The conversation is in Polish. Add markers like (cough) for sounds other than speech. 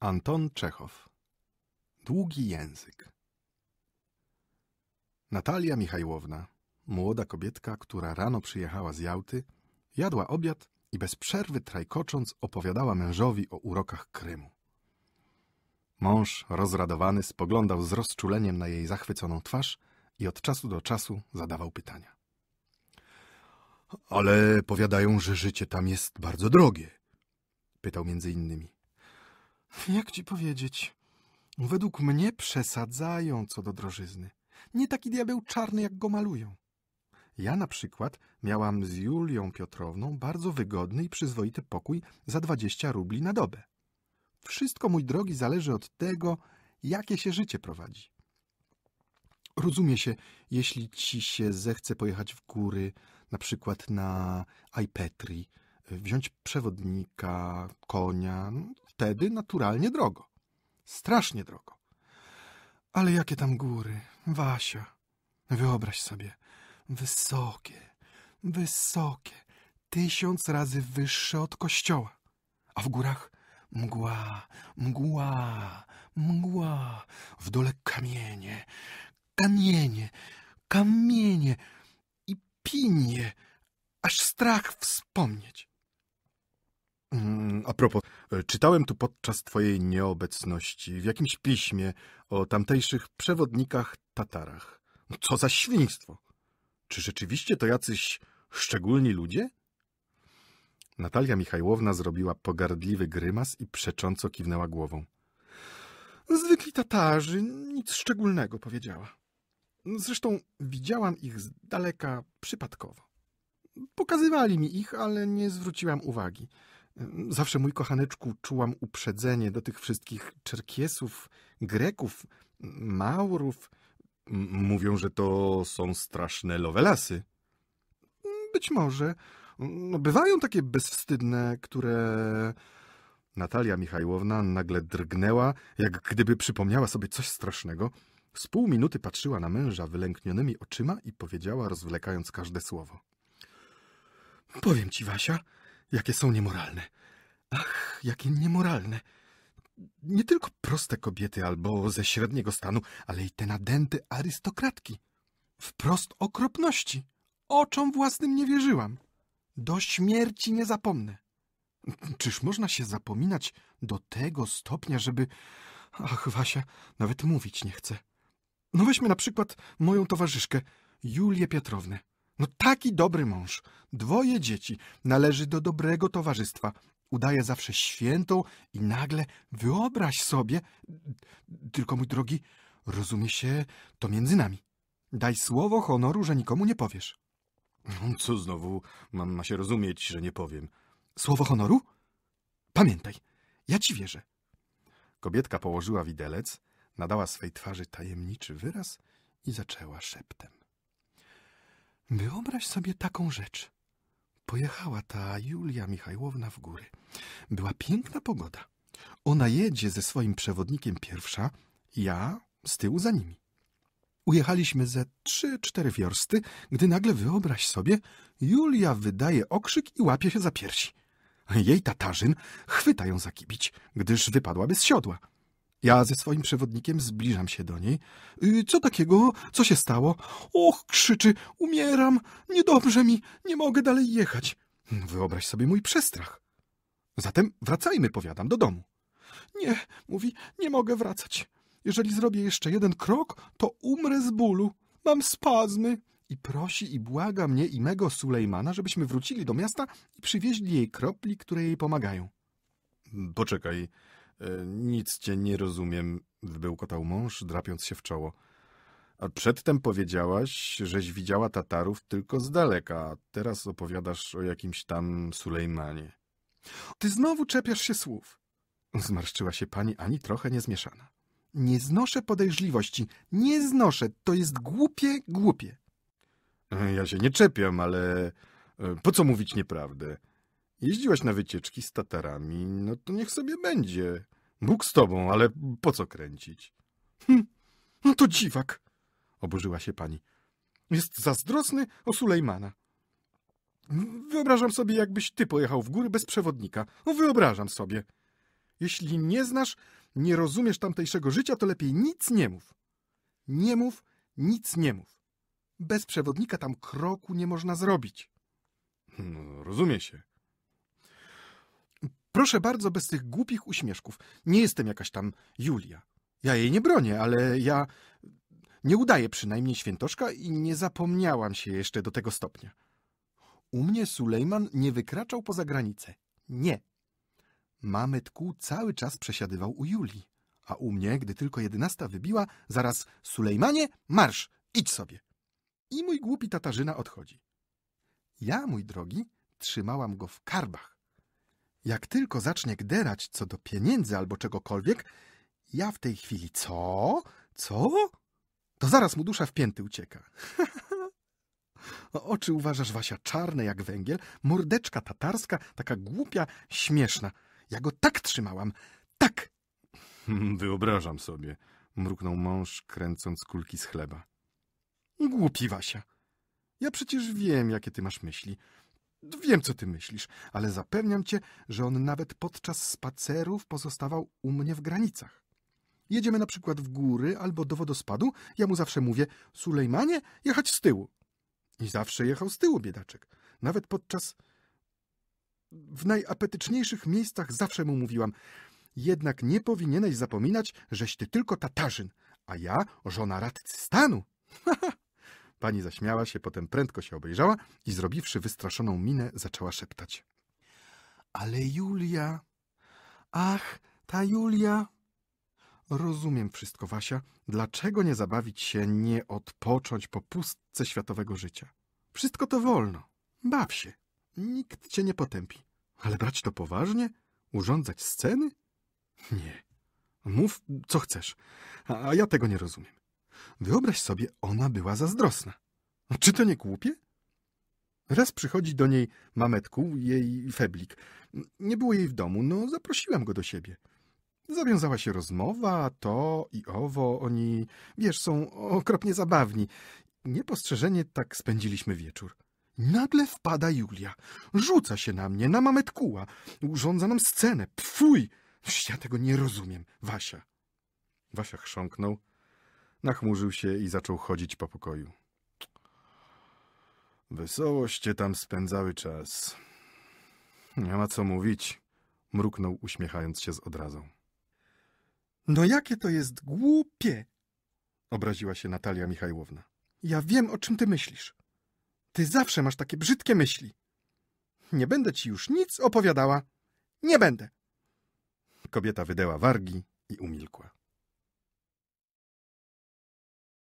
Anton Czechow Długi język Natalia Michajłowna, młoda kobietka, która rano przyjechała z Jałty, jadła obiad i bez przerwy trajkocząc opowiadała mężowi o urokach Krymu. Mąż, rozradowany, spoglądał z rozczuleniem na jej zachwyconą twarz i od czasu do czasu zadawał pytania. Ale powiadają, że życie tam jest bardzo drogie. Pytał między innymi. Jak ci powiedzieć? Według mnie przesadzają co do drożyzny. Nie taki diabeł czarny, jak go malują. Ja na przykład miałam z Julią Piotrowną bardzo wygodny i przyzwoity pokój za dwadzieścia rubli na dobę. Wszystko, mój drogi, zależy od tego, jakie się życie prowadzi. Rozumie się, jeśli ci się zechce pojechać w góry, na przykład na Ajpetri, wziąć przewodnika, konia, no, wtedy naturalnie drogo. Strasznie drogo. Ale jakie tam góry, Wasia. Wyobraź sobie, wysokie, wysokie, tysiąc razy wyższe od kościoła. A w górach mgła, mgła, mgła, w dole kamienie, kamienie, kamienie i pinie, aż strach wspomnieć. Mm, A propos, e, czytałem tu podczas twojej nieobecności w jakimś piśmie o tamtejszych przewodnikach Tatarach. Co za świństwo! Czy rzeczywiście to jacyś szczególni ludzie? Natalia Michajłowna zrobiła pogardliwy grymas i przecząco kiwnęła głową. Zwykli Tatarzy, nic szczególnego, powiedziała. Zresztą widziałam ich z daleka przypadkowo. Pokazywali mi ich, ale nie zwróciłam uwagi. Zawsze, mój kochaneczku, czułam uprzedzenie do tych wszystkich Czerkiesów, Greków, Maurów. Mówią, że to są straszne lowelasy. Być może. No, bywają takie bezwstydne, które... Natalia Michajłowna nagle drgnęła, jak gdyby przypomniała sobie coś strasznego. Z pół minuty patrzyła na męża wylęknionymi oczyma i powiedziała, rozwlekając każde słowo. Powiem ci, Wasia, jakie są niemoralne. Ach, jakie niemoralne. Nie tylko proste kobiety albo ze średniego stanu, ale i te nadęte arystokratki. Wprost okropności. Oczom własnym nie wierzyłam. Do śmierci nie zapomnę. Czyż można się zapominać do tego stopnia, żeby... Ach, Wasia, nawet mówić nie chcę. No weźmy na przykład moją towarzyszkę, Julię Piotrownę. No taki dobry mąż, dwoje dzieci, należy do dobrego towarzystwa. Udaje zawsze świętą i nagle wyobraź sobie... Tylko, mój drogi, rozumie się to między nami. Daj słowo honoru, że nikomu nie powiesz. Co znowu mam ma się rozumieć, że nie powiem? Słowo honoru? Pamiętaj, ja ci wierzę. Kobietka położyła widelec, nadała swej twarzy tajemniczy wyraz i zaczęła szeptem. Wyobraź sobie taką rzecz. Pojechała ta Julia Michajłowna w góry. Była piękna pogoda. Ona jedzie ze swoim przewodnikiem pierwsza, ja z tyłu za nimi. Ujechaliśmy ze trzy, cztery wiorsty, gdy nagle wyobraź sobie, Julia wydaje okrzyk i łapie się za piersi. Jej tatarzyn chwyta ją za kibić, gdyż wypadłaby z siodła. Ja ze swoim przewodnikiem zbliżam się do niej. Y, Co takiego? Co się stało? Och, krzyczy, umieram, niedobrze mi, nie mogę dalej jechać. Wyobraź sobie mój przestrach. Zatem wracajmy, powiadam, do domu. Nie, mówi, nie mogę wracać. Jeżeli zrobię jeszcze jeden krok, to umrę z bólu. Mam spazmy. I prosi i błaga mnie i mego Sulejmana, żebyśmy wrócili do miasta i przywieźli jej kropli, które jej pomagają. Poczekaj, nic cię nie rozumiem, wybełkotał mąż, drapiąc się w czoło. A przedtem powiedziałaś, żeś widziała Tatarów tylko z daleka, a teraz opowiadasz o jakimś tam Sulejmanie. Ty znowu czepiasz się słów. Zmarszczyła się pani ani trochę niezmieszana. Nie znoszę podejrzliwości, nie znoszę, to jest głupie, głupie. Ja się nie czepiam, ale e, po co mówić nieprawdę? Jeździłaś na wycieczki z Tatarami, no to niech sobie będzie. Bóg z tobą, ale po co kręcić? Hm, no to dziwak, oburzyła się pani. Jest zazdrosny o Sulejmana. Wyobrażam sobie, jakbyś ty pojechał w góry bez przewodnika. No wyobrażam sobie. Jeśli nie znasz, nie rozumiesz tamtejszego życia, to lepiej nic nie mów. Nie mów, nic nie mów. Bez przewodnika tam kroku nie można zrobić. No, rozumie się. Proszę bardzo, bez tych głupich uśmieszków. Nie jestem jakaś tam Julia. Ja jej nie bronię, ale ja nie udaję przynajmniej świętoszka i nie zapomniałam się jeszcze do tego stopnia. U mnie Sulejman nie wykraczał poza granicę. Nie. Mamet Ku cały czas przesiadywał u Julii, a u mnie, gdy tylko jedenasta wybiła, zaraz Sulejmanie, marsz, idź sobie. I mój głupi Tatarzyna odchodzi. Ja, mój drogi, trzymałam go w karbach. Jak tylko zacznie gderać co do pieniędzy albo czegokolwiek, ja w tej chwili co? Co? To zaraz mu dusza w pięty ucieka. (laughs) Oczy uważasz, Wasia, czarne jak węgiel, mordeczka tatarska, taka głupia, śmieszna. Ja go tak trzymałam, tak! (laughs) Wyobrażam sobie, mruknął mąż, kręcąc kulki z chleba. Głupi, Wasia. Ja przecież wiem, jakie ty masz myśli. Wiem, co ty myślisz, ale zapewniam cię, że on nawet podczas spacerów pozostawał u mnie w granicach. Jedziemy na przykład w góry albo do wodospadu, ja mu zawsze mówię, Sulejmanie, jechać z tyłu. I zawsze jechał z tyłu, biedaczek. Nawet podczas... W najapetyczniejszych miejscach zawsze mu mówiłam, jednak nie powinieneś zapominać, żeś ty tylko Tatarzyn, a ja żona radcy stanu. (laughs) Pani zaśmiała się, potem prędko się obejrzała i zrobiwszy wystraszoną minę, zaczęła szeptać. Ale Julia... Ach, ta Julia... Rozumiem wszystko, Wasia. Dlaczego nie zabawić się, nie odpocząć po pustce światowego życia? Wszystko to wolno. Baw się. Nikt cię nie potępi. Ale brać to poważnie? Urządzać sceny? Nie. Mów, co chcesz. A, ja tego nie rozumiem. Wyobraź sobie, ona była zazdrosna. Czy to nie głupie? Raz przychodzi do niej mametku, jej feblik. Nie było jej w domu, no zaprosiłem go do siebie. Zawiązała się rozmowa, to i owo, oni, wiesz, są okropnie zabawni. Niepostrzeżenie tak spędziliśmy wieczór. Nagle wpada Julia, rzuca się na mnie, na mametkuła, urządza nam scenę, pfuj! Ja tego nie rozumiem, Wasia. Wasia chrząknął, nachmurzył się i zaczął chodzić po pokoju. Wesołoście tam spędzały czas. Nie ma co mówić, mruknął uśmiechając się z odrazą. No jakie to jest głupie! Obraziła się Natalia Michajłowna. Ja wiem, o czym ty myślisz. Ty zawsze masz takie brzydkie myśli. Nie będę ci już nic opowiadała. Nie będę. Kobieta wydęła wargi i umilkła.